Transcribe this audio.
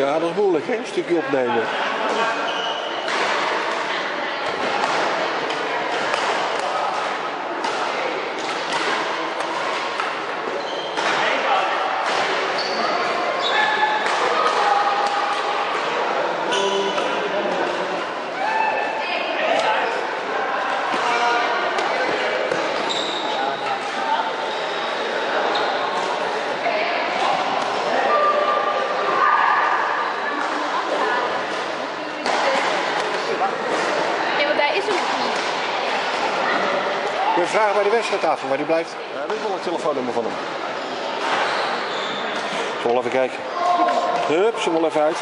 Ja, dat is moeilijk, hè? Een stukje opnemen. Is nog niet. Kun je vragen bij de wedstrijdtafel waar die blijft? Ja, weet wel het telefoonnummer van hem. Zal even kijken. Hup, ze wel even uit.